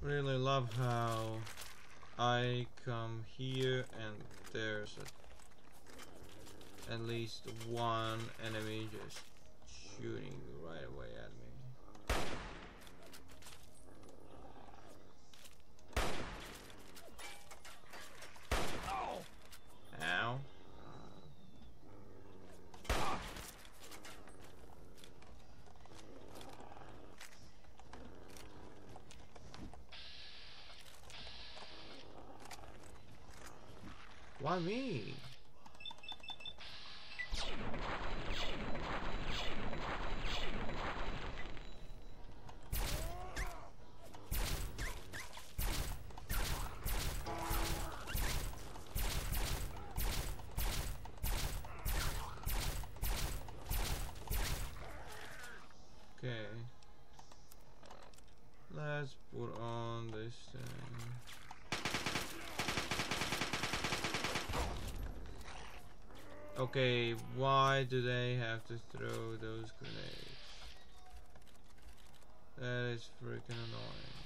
Really love how I come here and there's a, at least one enemy just shooting right away at me. Ow. Why me? Okay. Let's put on this thing. Okay, why do they have to throw those grenades? That is freaking annoying.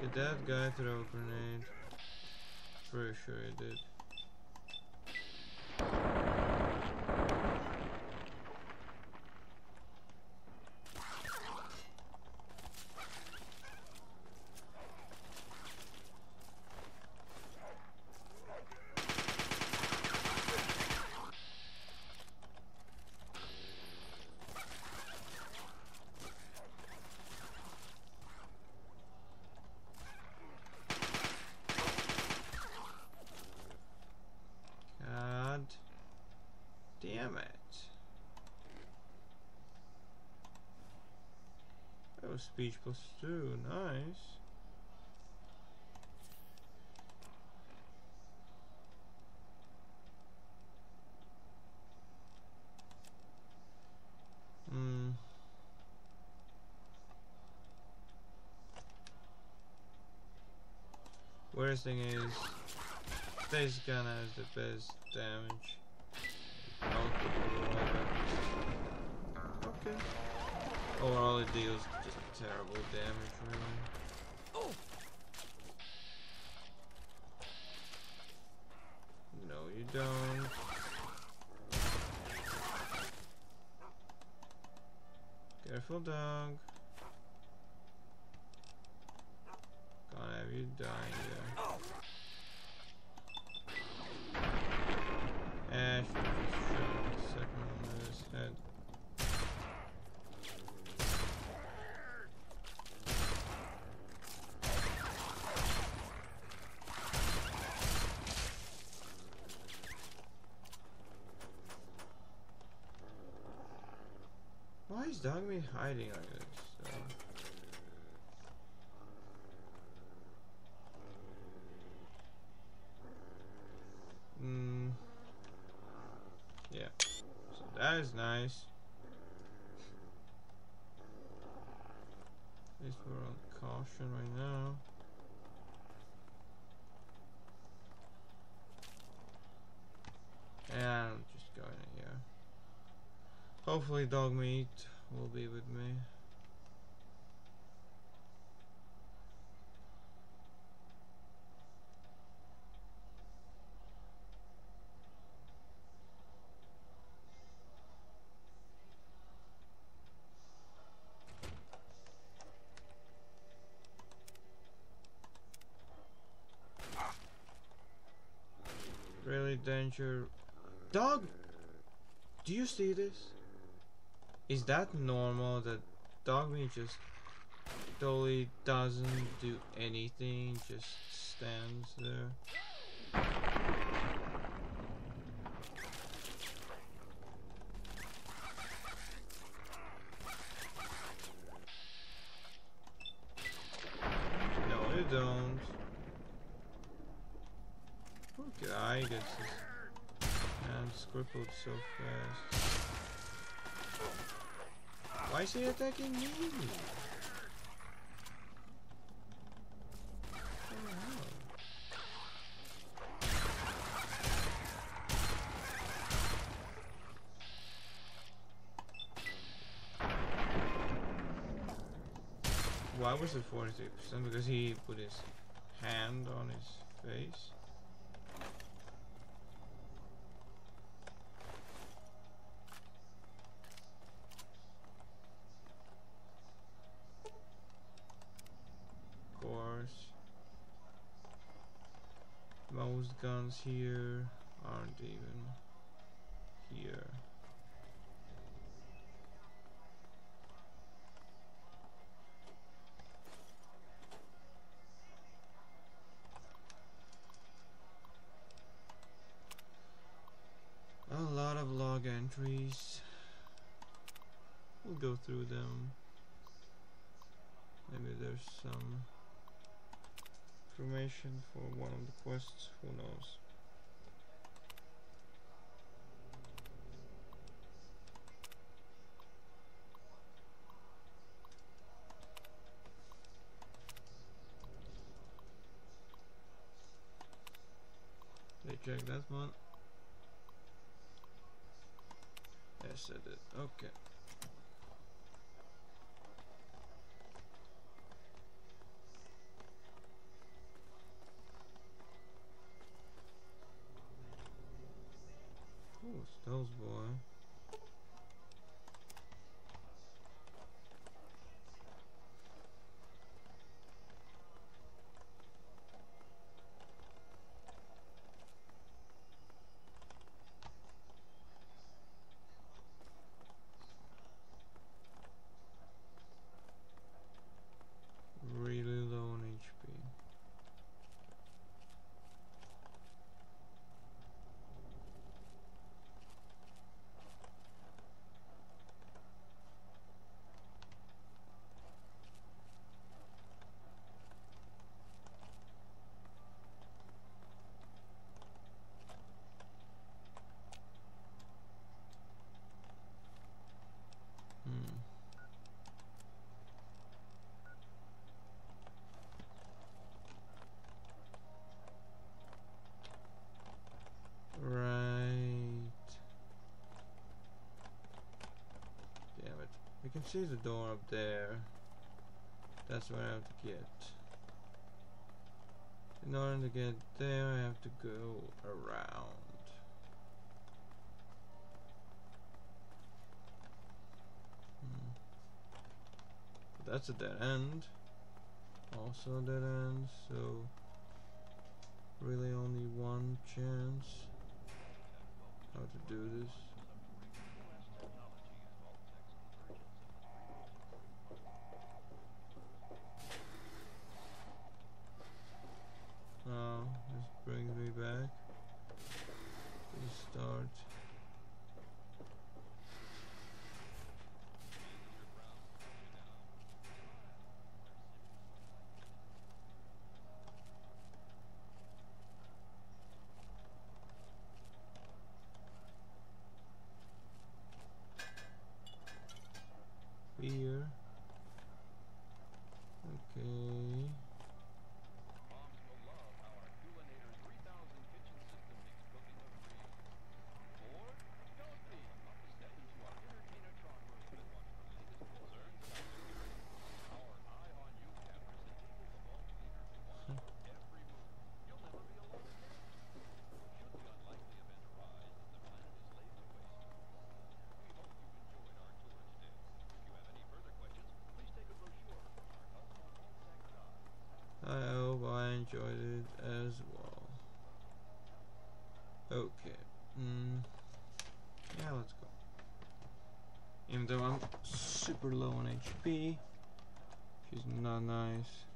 Did that guy throw a grenade? Pretty sure he did. God damn it. Speech plus two, nice. Hmm. Worst thing is this gun has the best damage. Okay. Overall it deals just terrible damage really. No you don't. Careful dog. Gonna have you dying there. Ash just shot the second one in his head. Is Dogmeat hiding like this? So? Hmm. Yeah. So that is nice. At least we're on caution right now. And I'm just going in here. Hopefully Dogmeat will be with me. Really danger. Dog! Do you see this? Is that normal that Dogmeat just totally doesn't do anything, just stands there? No, you don't. Poor guy gets his hands crippled so fast. Why is he attacking me? Why was it forty-two percent? Because he put his hand on his face? Guns here aren't even here. A lot of log entries. We'll go through them. Maybe there's some information for one of the quests, who knows. They check that one. Yes, I did. Okay. Oh, Stealth Boy. Really low on HP. Hmm. Right. Damn it. We can see the door up there. That's where I have to get. In order to get there, I have to go around. Hmm. That's a dead end. Also a dead end, so really only one chance how to do this. Oh, this brings me back to the start. Here. Okay. I hope I enjoyed it as well. Okay. Mm. Yeah, let's go. Even though I'm super low on HP, which is not nice.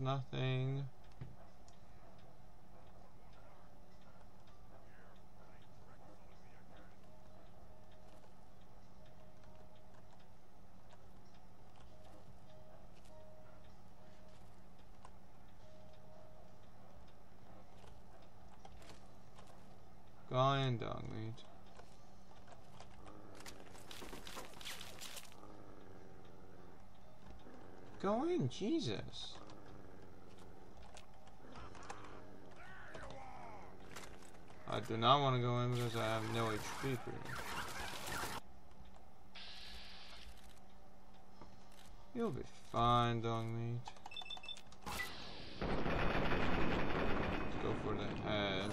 there's nothing. Going dongweed. Go in, Jesus. I do not want to go in because I have no HP pretty You'll be fine, Dogmeat. Let's go for the head.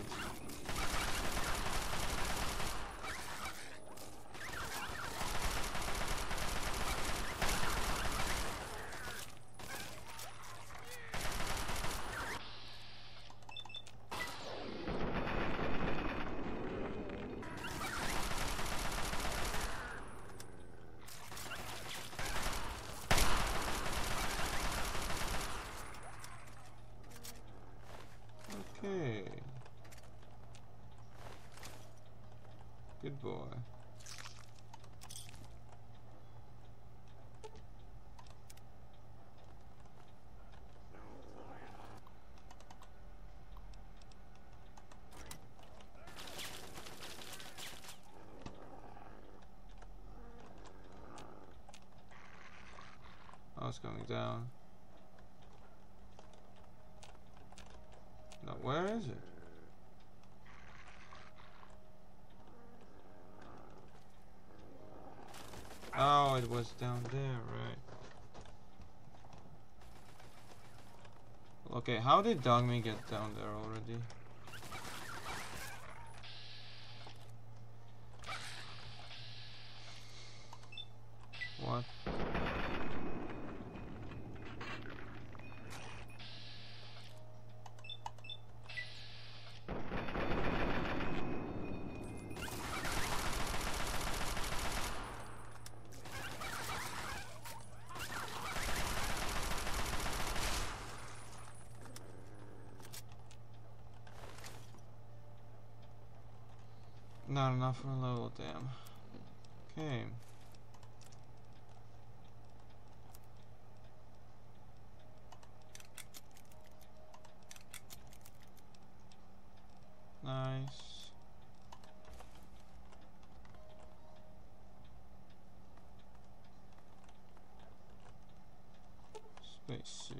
Okay. Good boy. Oh, it's going down. No, where is it? Oh, it was down there, right. Okay, how did Dogmeat get down there already? What? Not enough for a level, damn. Okay. Nice. Spacesuit.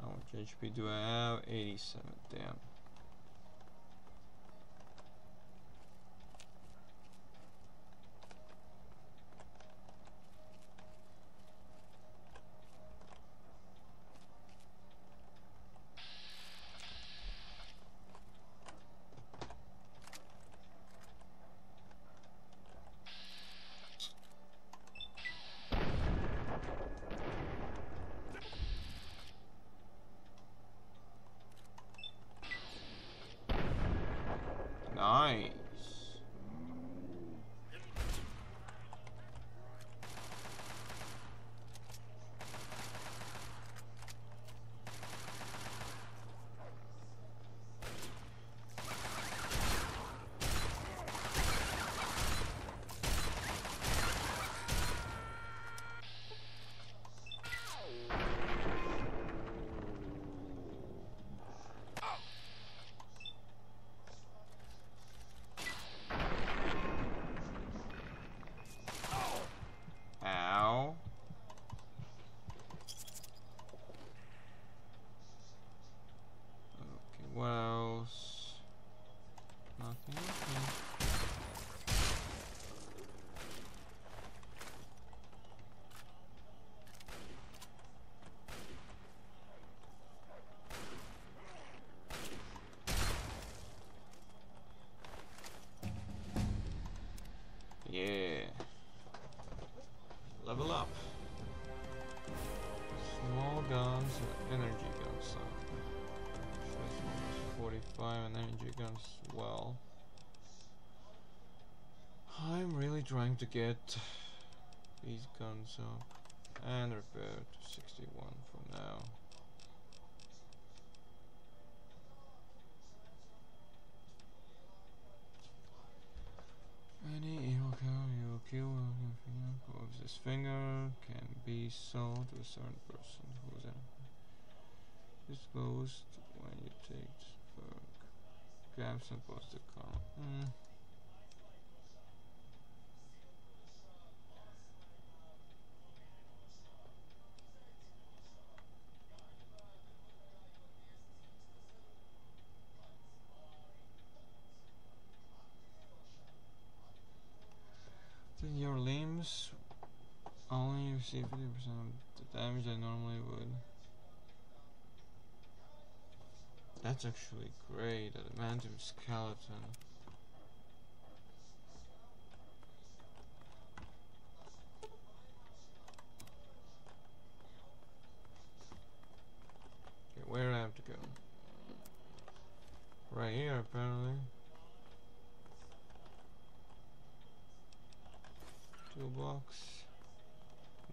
How much HP do I have? 87, damn. Nice. trying to get these guns up and repair to 61 for now. Any evil cow you kill with your finger, of this finger can be sold to a certain person who is disposed when you take this perk. Grab some positive karma. Mm. Of the damage I normally would. That's actually great, adamantium skeleton. Okay, where do I have to go? Right here, apparently. Toolbox.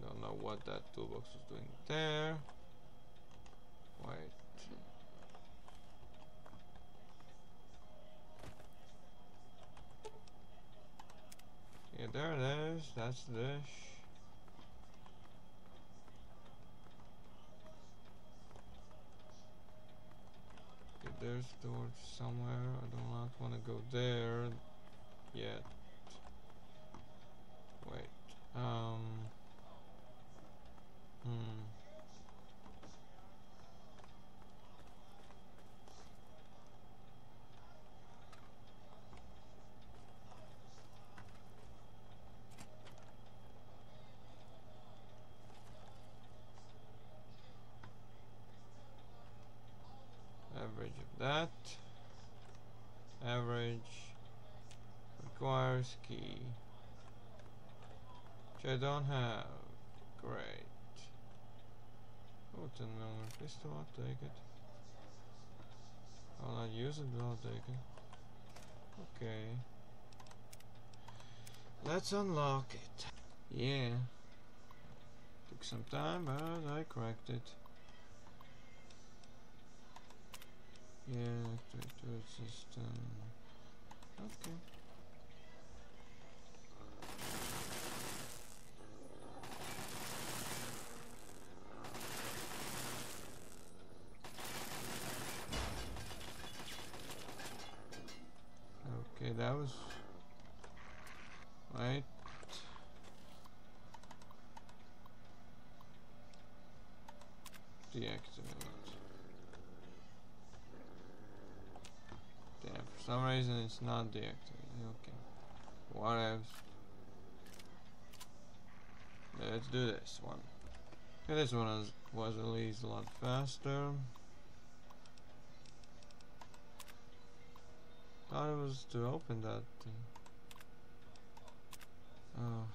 Don't know what that toolbox is doing there. Wait. Yeah, there it is. That's. Okay, there's the door somewhere. I do not want to go there yet. Wait. Um. Hmm. Average of that. Average requires key. Which I don't have. Great. Oh, 10 millimeter pistol, I'll take it. I'll not use it, but I'll take it. Okay. Let's unlock it. Yeah. Took some time, but I cracked it. Yeah, system. Uh, okay. Okay, that was right. Deactivate. Damn, for some deactivated. Okay. What else? Let's do this one. Okay, this one was, was at least a lot faster. Thought it was to open that thing. Oh.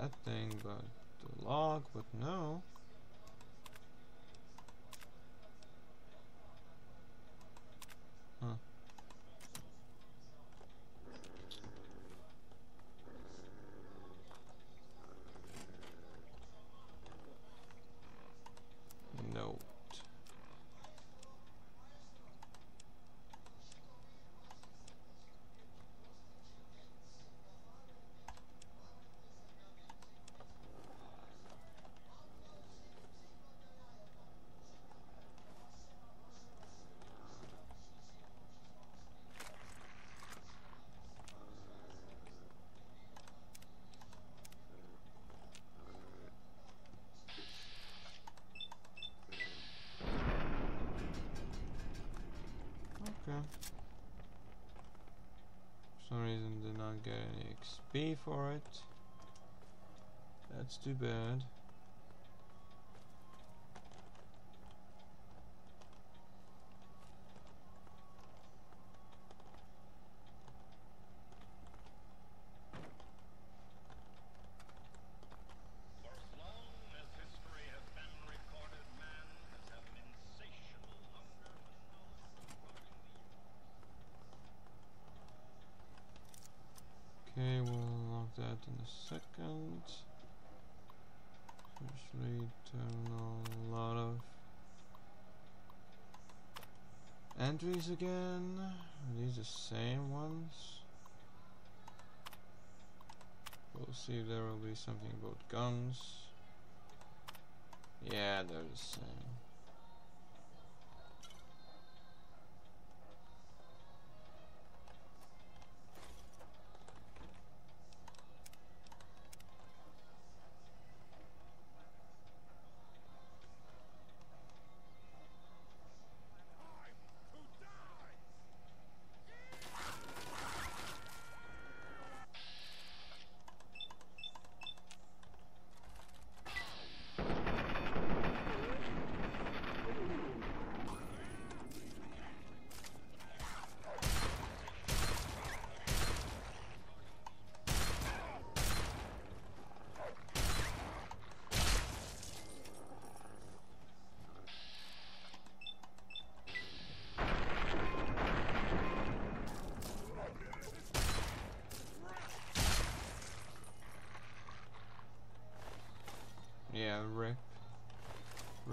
That thing, but the lock, but no. Huh. Note. Okay. For some not get any XP for it. That's too bad. For as long as history has been recorded, man has had an insatiable hunger for knowledge regarding the Okay, we'll unlock that in a second. Especially terminal, a lot of Entries again. Are these the same ones? We'll see if there will be something about guns. Yeah, they're the same.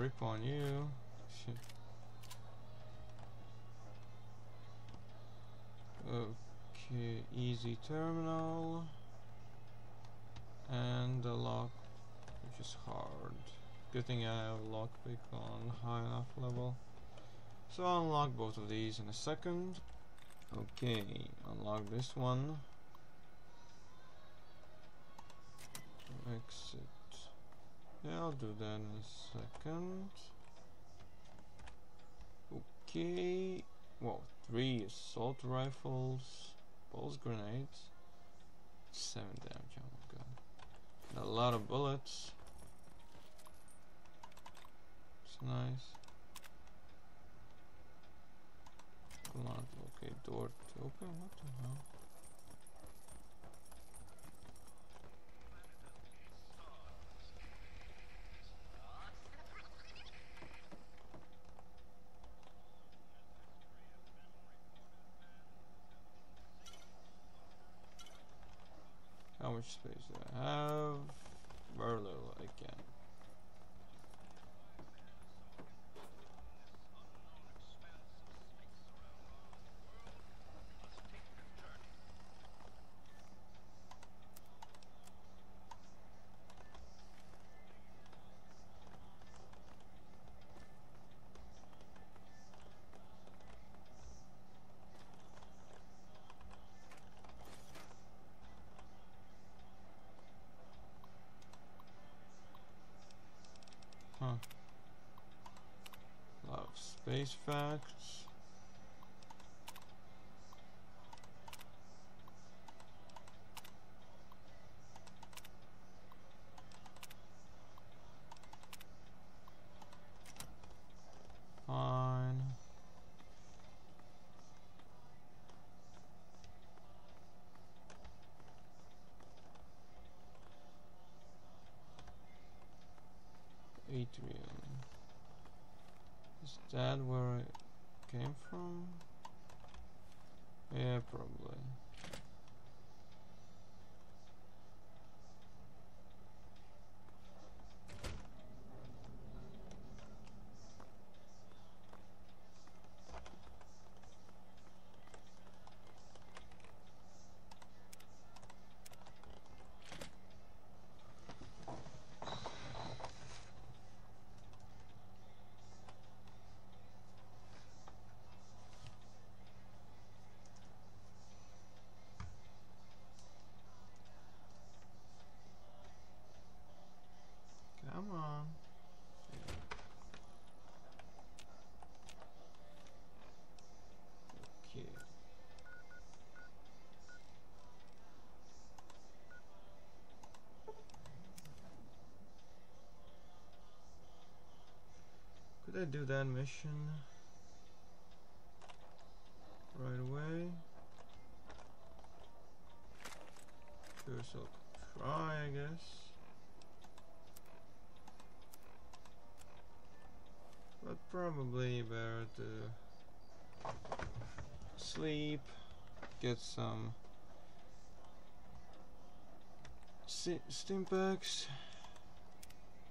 Rip on you. Shit. Okay, easy terminal. And the lock, which is hard. Good thing I have lockpick on high enough level. So I'll unlock both of these in a second. Okay, unlock this one. Exit. Yeah, I'll do that in a second. Okay. Whoa, three assault rifles, pulse grenades, seven damage. Oh my god, and a lot of bullets. It's nice. Come on, okay, door to open. What the hell? Much space do I have? Very little. lot of space facts. Fine. Atrium. Is that where it came from? Yeah, probably. Come on. Okay. Do that mission right away? Sure, try, I guess. But probably better to sleep, get some stimpaks,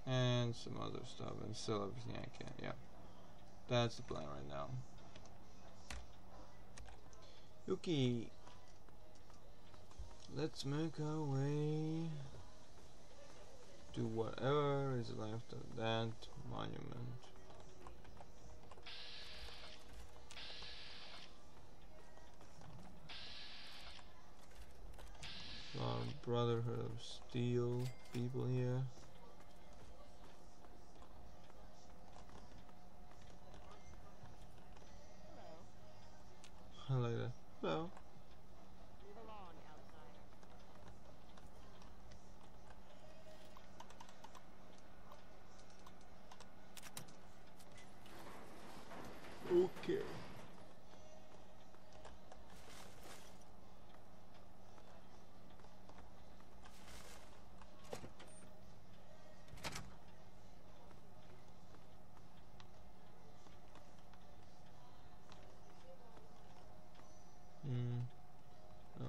and some other stuff, and sell everything I can. Yeah, that's the plan right now. Yuki. Let's make our way to whatever is left of that monument. Our Brotherhood of Steel people here. I like that. Hello. Move along, outsider. Okay. Hmm. Oh.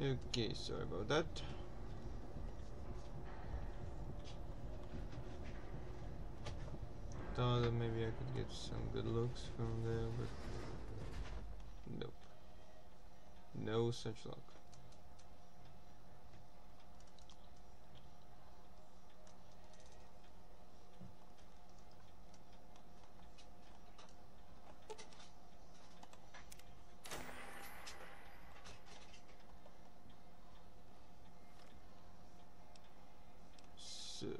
Okay. Okay, sorry about that. Thought that maybe I could get some good looks from there, but nope. No such luck. So,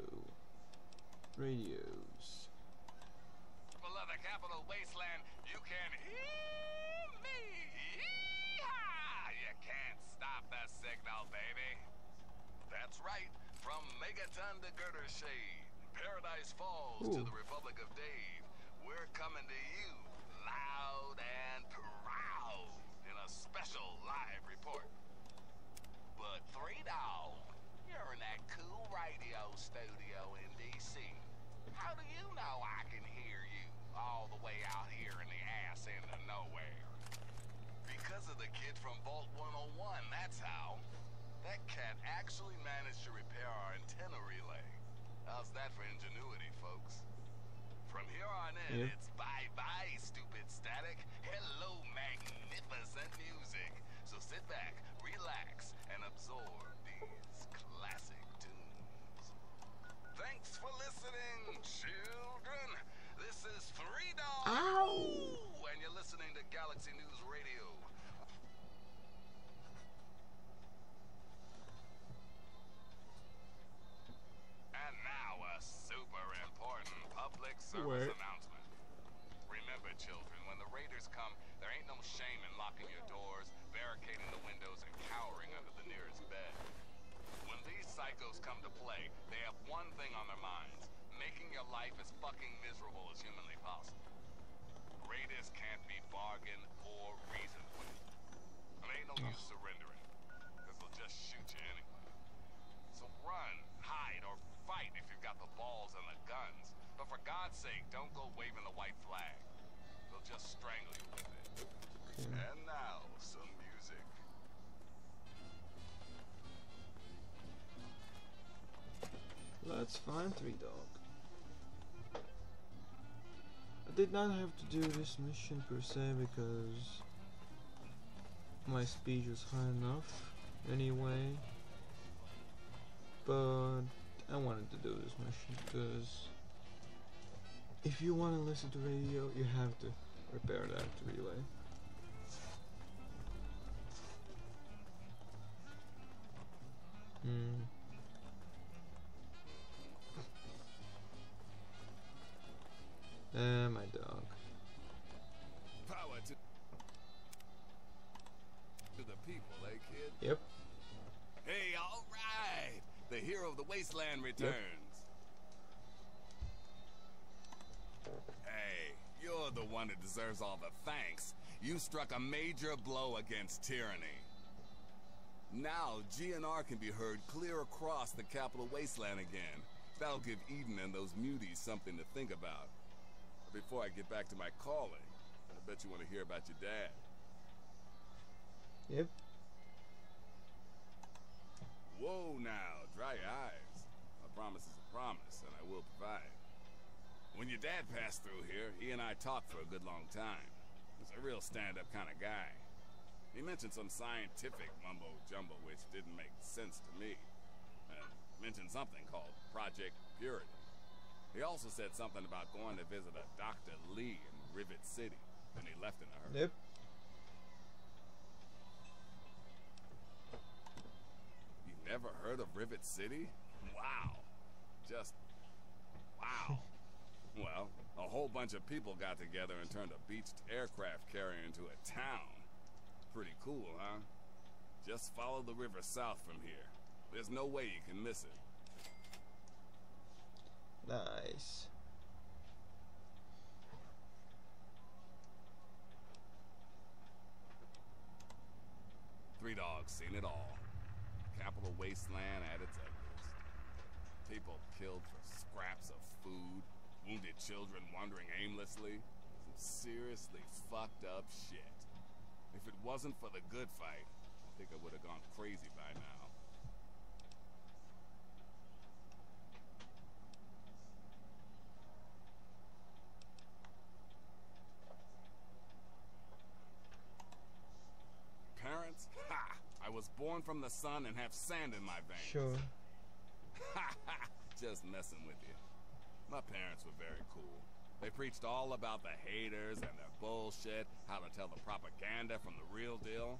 radios. People of the capital wasteland, you can hear me. Yee-haw! You can't stop the signal, baby. That's right. From Megaton to Girdershade, Paradise Falls to Ooh. the Republic of Dave, we're coming to you loud and proud in a special live report. But Three Dog, you're in that cool radio studio in D.C. How do you know I can hear you all the way out here in the ass end of nowhere? Because of the kid from Vault 101, that's how. That cat actually managed to repair our antenna relay. How's that for ingenuity, folks? From here on in, Yep. it's bye-bye, stupid static. Hello, magnificent music. So sit back, relax, and absorb these classic tunes. Thanks for listening, children. This is Three Dogs. Ow! And you're listening to Galaxy News Radio. Public service Wait. announcement. Remember, children, when the raiders come, there ain't no shame in locking your doors, barricading the windows, and cowering under the nearest bed. When these psychos come to play, they have one thing on their minds making your life as fucking miserable as humanly possible. Raiders can't be bargained or reasoned with. And ain't no use surrendering, because they'll just shoot you anyway. So run, hide, or fight if you've got the balls and the guns. But for God's sake, don't go waving the white flag. They'll just strangle you with it. Okay. And now, some music. Let's find Three Dog. I did not have to do this mission per se because my speed was high enough anyway. But I wanted to do this mission because if you want to listen to radio, you have to repair that relay. Hmm. Uh, my dog. Power to, to the people, eh, kid? Yep. Hey, all right! The hero of the wasteland returns. Hey, you're the one that deserves all the thanks. You struck a major blow against tyranny. Now, GNR can be heard clear across the capital wasteland again. That'll give Eden and those muties something to think about. Before I get back to my calling, I bet you want to hear about your dad. Yep. Whoa now, dry your eyes. A promise is a promise, and I will provide. When your dad passed through here, he and I talked for a good long time. He's a real stand-up kind of guy. He mentioned some scientific mumbo-jumbo which didn't make sense to me. Uh, mentioned something called Project Purity. He also said something about going to visit a Dr. Lee in Rivet City. Then he left in a hurry. Yep. Never heard of Rivet City? Wow. Just wow. well, a whole bunch of people got together and turned a beached aircraft carrier into a town. Pretty cool, huh? Just follow the river south from here. There's no way you can miss it. Nice. Three dogs, seen it all. Capital wasteland at its ugliest. People killed for scraps of food. Wounded children wandering aimlessly. Some seriously fucked up shit. If it wasn't for the good fight, I think I would have gone crazy by now. Parents? Ha! I was born from the sun and have sand in my veins. Sure. Just messing with you. My parents were very cool. They preached all about the haters and their bullshit, how to tell the propaganda from the real deal.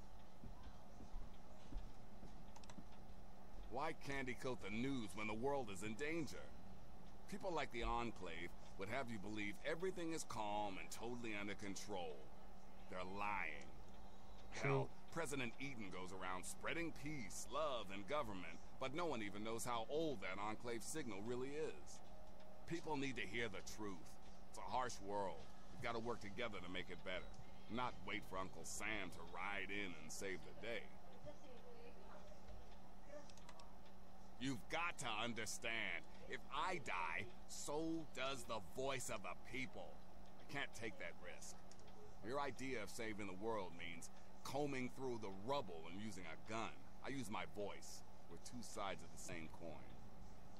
Why candy coat the news when the world is in danger? People like the Enclave would have you believe everything is calm and totally under control. They're lying. Hell. President Eden goes around spreading peace, love, and government, but no one even knows how old that Enclave signal really is. People need to hear the truth. It's a harsh world. We've got to work together to make it better. Not wait for Uncle Sam to ride in and save the day. You've got to understand. If I die, so does the voice of the people. I can't take that risk. Your idea of saving the world means combing through the rubble and using a gun. I use my voice. We're two sides of the same coin.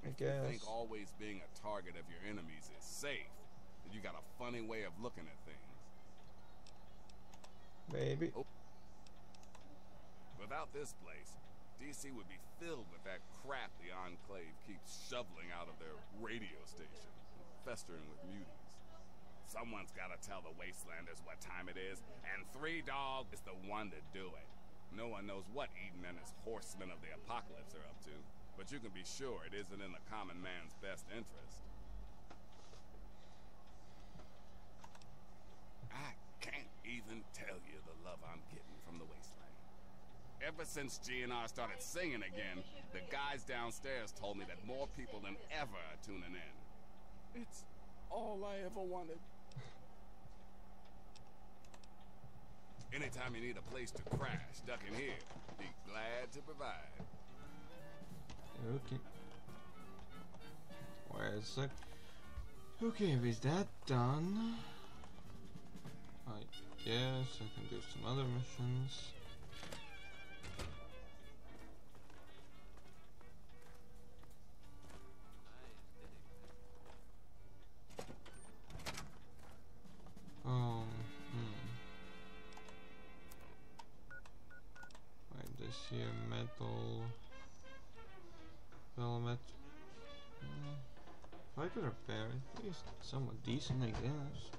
I If you think always being a target of your enemies is safe, then you got a funny way of looking at things. Maybe. Oh. Without this place, DC would be filled with that crap the Enclave keeps shoveling out of their radio station, festering with muties. Someone's gotta tell the Wastelanders what time it is, and Three Dog is the one to do it. No one knows what Eden and his horsemen of the apocalypse are up to, but you can be sure it isn't in the common man's best interest. I can't even tell you the love I'm getting from the Wasteland. Ever since GNR started singing again, the guys downstairs told me that more people than ever are tuning in. It's all I ever wanted. Anytime you need a place to crash, duck in here. Be glad to provide. Okay. Wait a sec. Okay, with that done, I guess I can do some other missions. Metal Velvet. Mm, if I could repair it, at least somewhat decent, I guess.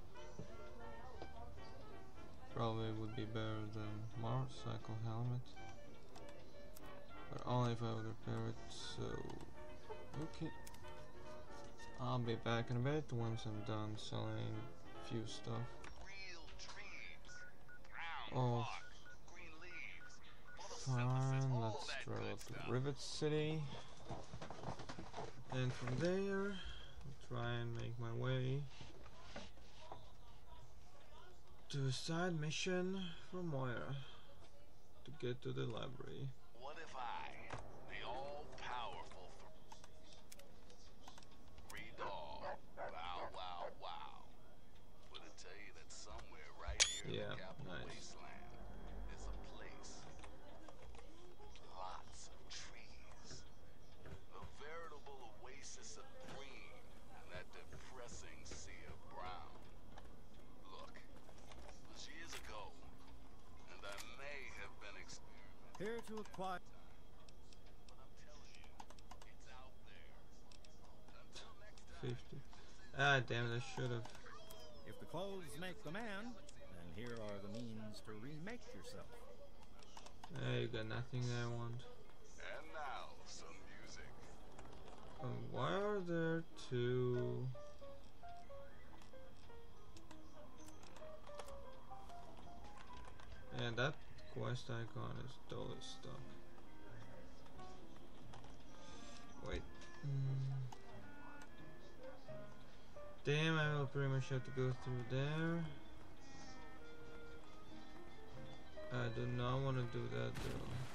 Probably would be better than motorcycle helmet. But only if I would repair it, so... Okay. I'll be back in a bit once I'm done selling a few stuff. Real trees, brown Oh. Fine, let's travel good to. Rivet City. And from there, I'll try and make my way to a side mission from Moira to get to the library. Next time. Fifty. Ah, damn! it, I should have. If the clothes make the man, then here are the means to remake yourself. Ah, you got nothing I want. And now, some music. Um, why are there two? And that quest icon is totally stuck. Wait. Mm. Damn, I will pretty much have to go through there. I do not want to do that though.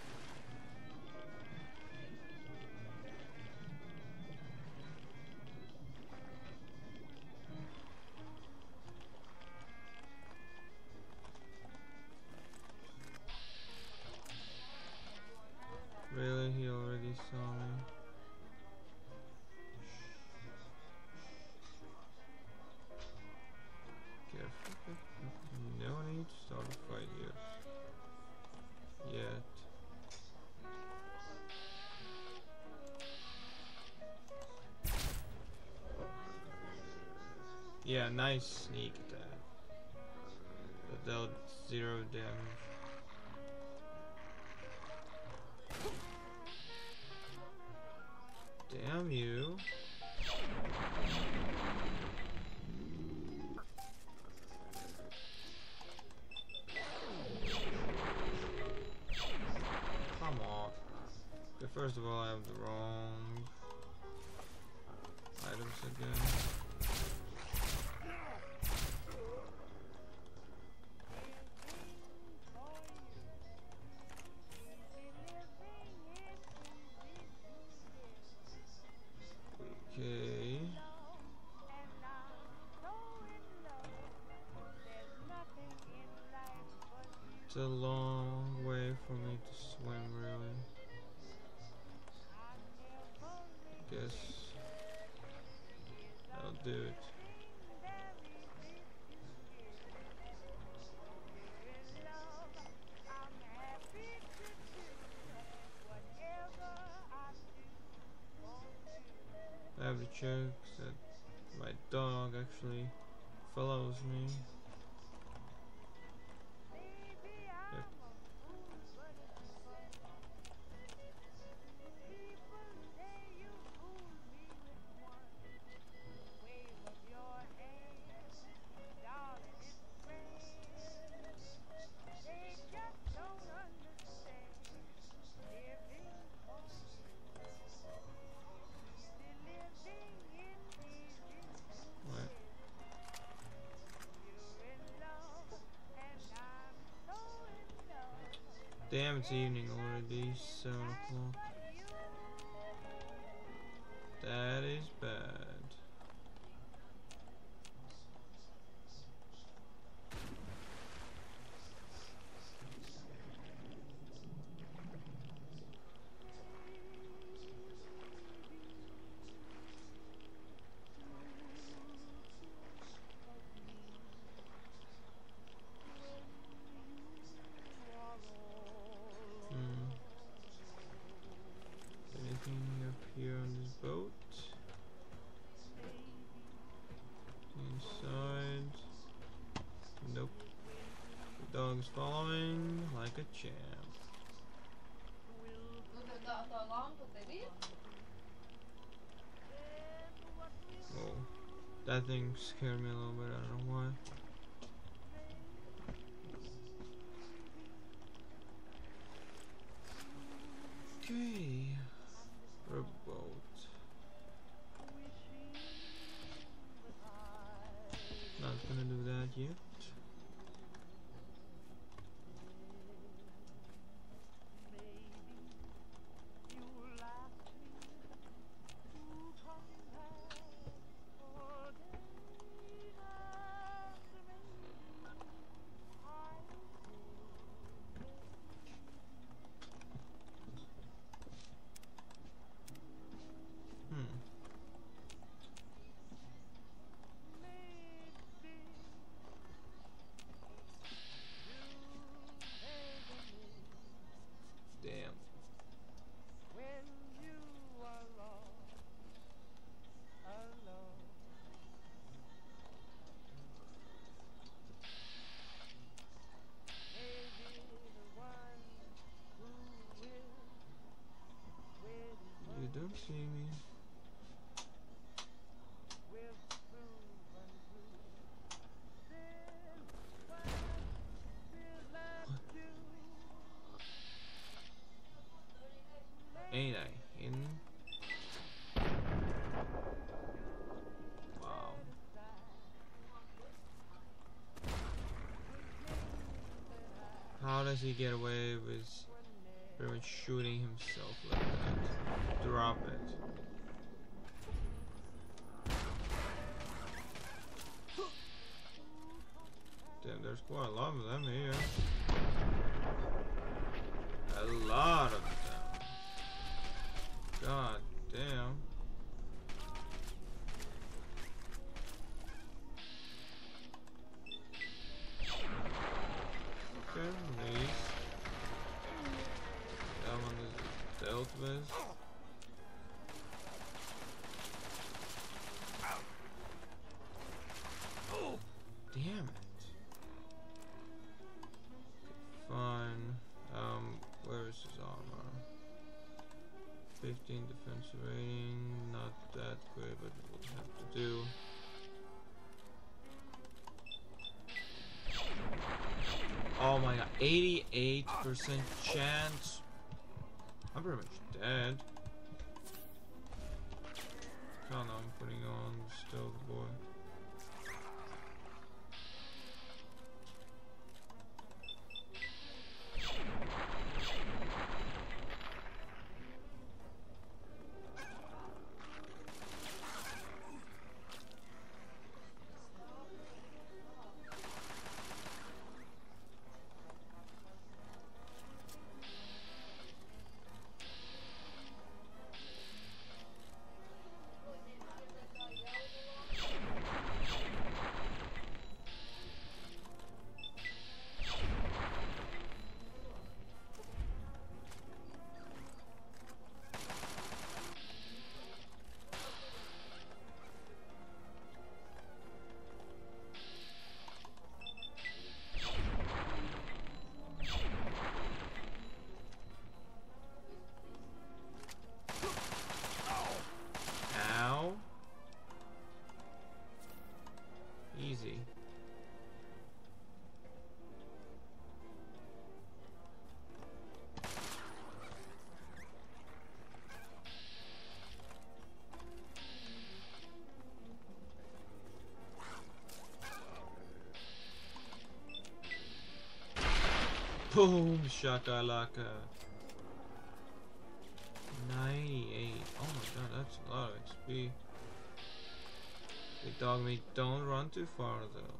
Nice sneak attack. That dealt zero damage. Damn you. Come on. First of all, I have the wrong items again. Check that my dog actually follows me. Seven That he get away with pretty much shooting himself like that? Drop it. Damn, there's quite a lot of them here. A lot of them. God damn. 88% chance. I'm pretty much dead. Boom, shakalaka. 98. Oh my god, that's a lot of XP. Big Dogmeat, don't run too far though.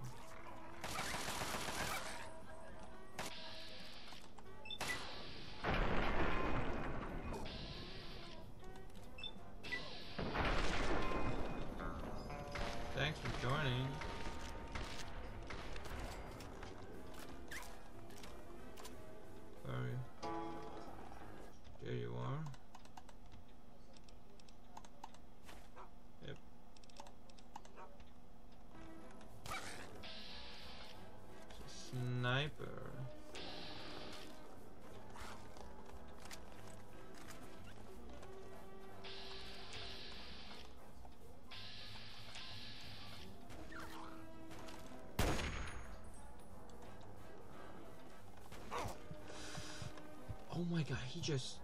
He just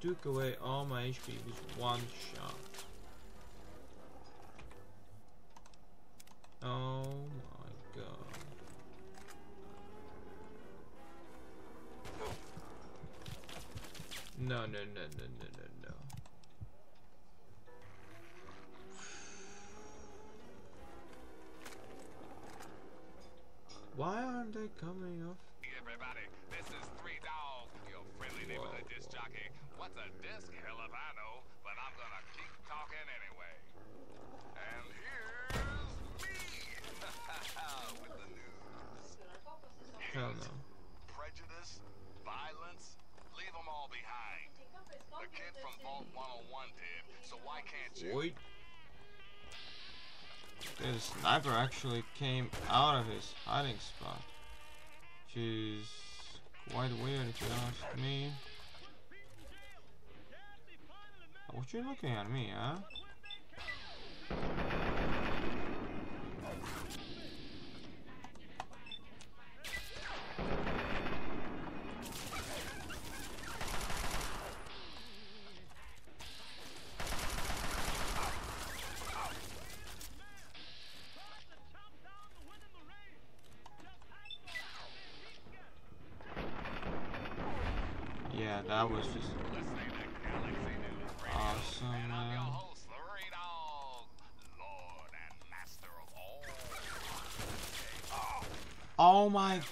took away all my HP with one shot. Oh my god. No, no, no, no, no, no, no. Why aren't they coming off? Everybody, What's a disc? Hell if I know, but I'm gonna keep talking anyway. And here's me with the news. Hell no. Prejudice, violence, leave them all behind. The kid from Vault 101 did, so why can't you? Wait. The sniper actually came out of his hiding spot. Which is quite weird if you ask me. What you looking at me, huh?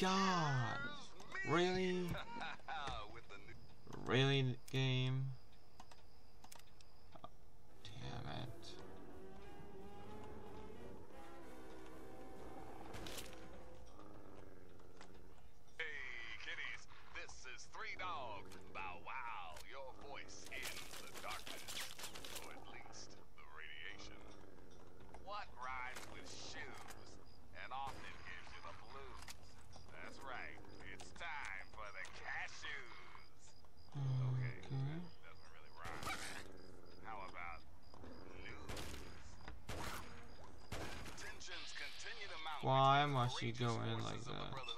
god. she go in like that?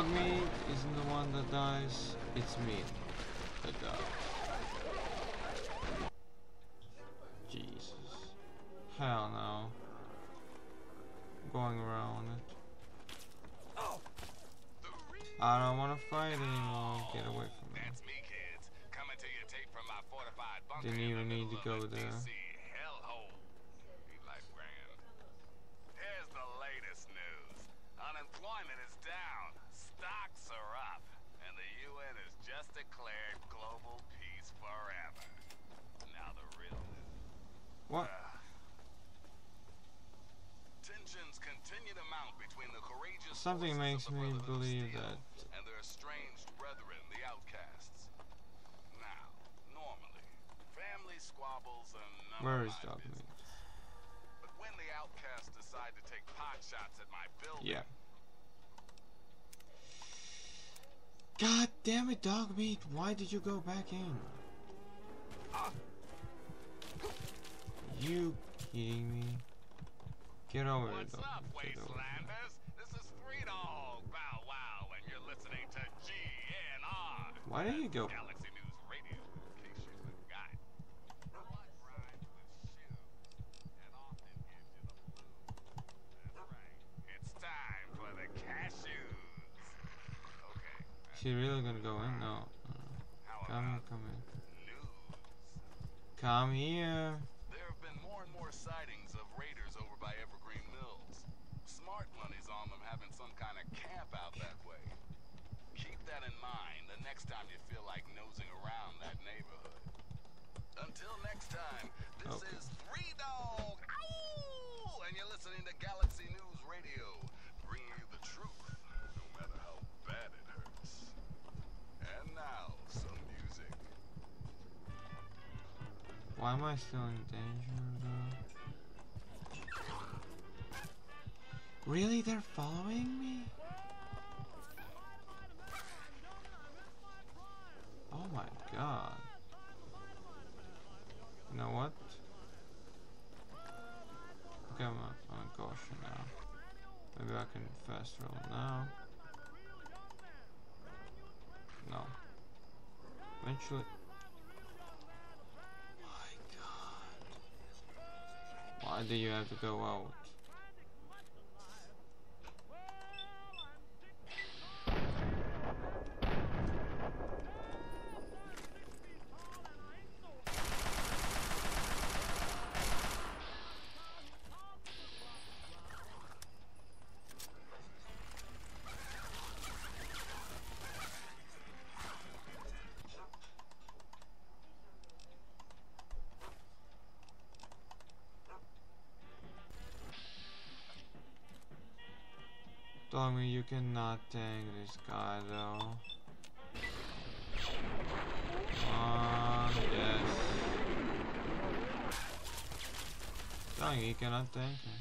Dogmeat isn't the one that dies, it's meat. Something makes me believe that. And their estranged brethren, the outcasts. Now, normally, family squabbles and. Where is Dogmeat? But when the outcasts decide to take pot shots at my building. Yeah. God damn it, Dogmeat! Why did you go back in? I still in danger, though? Really? They're following me? Oh my god. You know what? Okay, I'm on, on caution now. Maybe I can fast roll now. No. Eventually... do you have to go out? Me you cannot tank this guy though. On, yes. You you cannot tank him.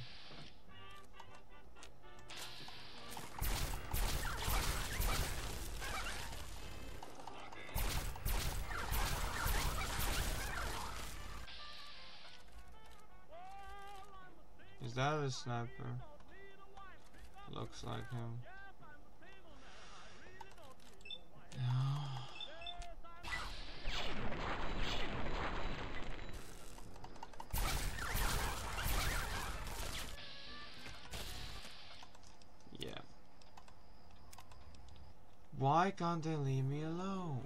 Is that a sniper? Looks like him. Yeah. Why can't they leave me alone?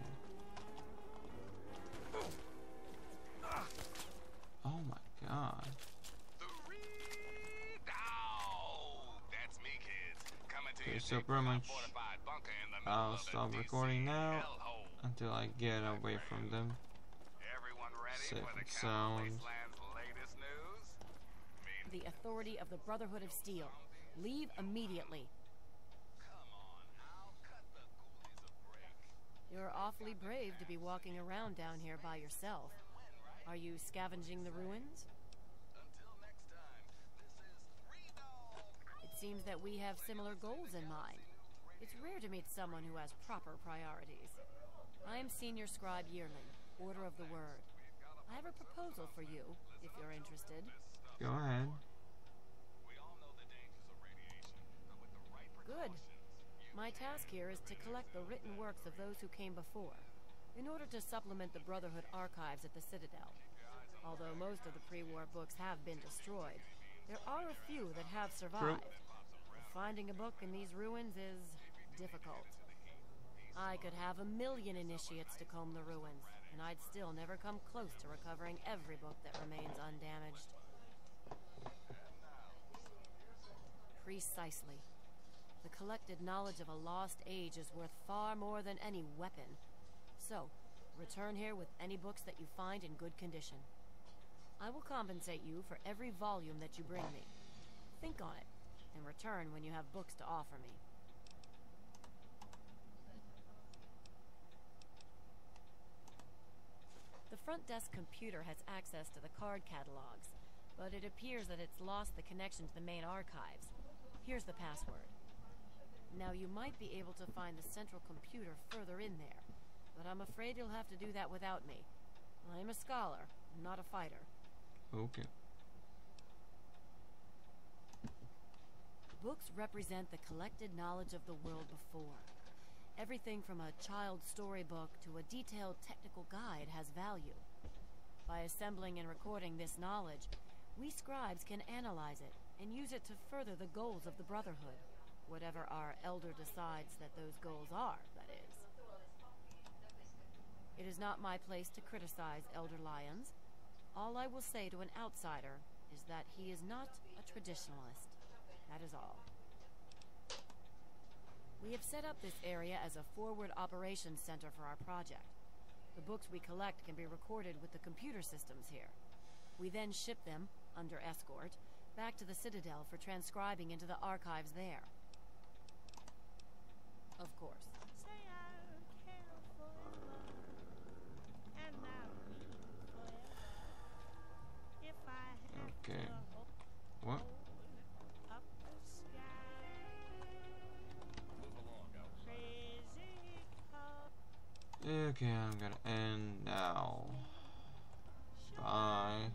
So thick pretty much fortified bunker in the middle I'll stop recording now until I get away from them. Everyone Safe for the and sound. Wasteland's latest news? Mean The authority of the Brotherhood of Steel. Leave immediately. Come on now, cut the ghoulies a break. You're awfully brave to be walking around down here by yourself. Are you scavenging the ruins? Until next time, this is Three Dog. It seems that we have similar goals in mind. It's rare to meet someone who has proper priorities. I am Senior Scribe Yearling, Order of the Word. I have a proposal for you, if you're interested. Go ahead. We all know the dangers of radiation, but with the right Good. My task here is to collect the written works of those who came before, in order to supplement the Brotherhood archives at the Citadel. Although most of the pre-war books have been destroyed, there are a few that have survived. Finding a book in these ruins is difficult. I could have a million initiates to comb the ruins, and I'd still never come close to recovering every book that remains undamaged. Precisely. The collected knowledge of a lost age is worth far more than any weapon. So, return here with any books that you find in good condition. I will compensate you for every volume that you bring me. Think on it, and return when you have books to offer me. The front desk computer has access to the card catalogs, but it appears that it's lost the connection to the main archives. Here's the password. Now, you might be able to find the central computer further in there, but I'm afraid you'll have to do that without me. I'm a scholar, not a fighter. Okay. Books represent the collected knowledge of the world before. Everything from a child's storybook to a detailed technical guide has value. By assembling and recording this knowledge, we scribes can analyze it and use it to further the goals of the Brotherhood, whatever our elder decides that those goals are, that is. It is not my place to criticize Elder Lyons. All I will say to an outsider is that he is not a traditionalist. That is all. We have set up this area as a forward operations center for our project. The books we collect can be recorded with the computer systems here. We then ship them, under escort, back to the Citadel for transcribing into the archives there. Of course. Say I'm Okay, I'm gonna end now. Bye.